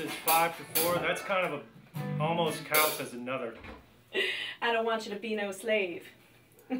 is five to four. That's kind of a, almost counts as another. I don't want you to be no slave.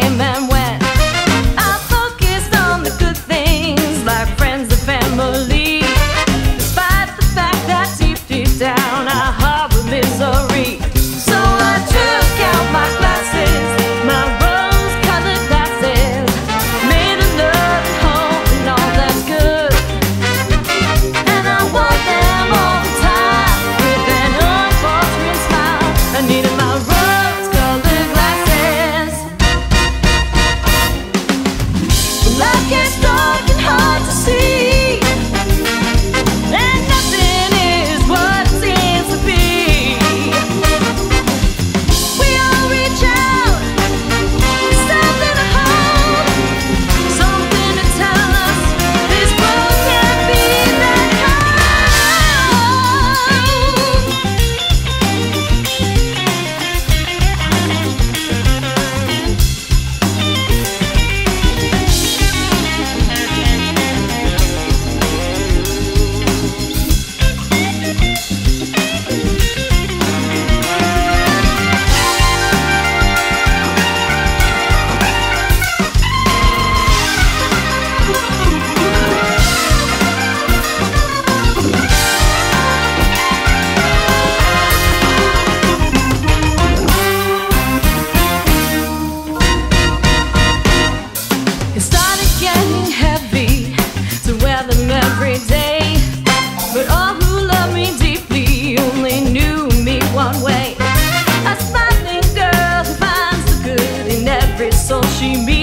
came and went. she means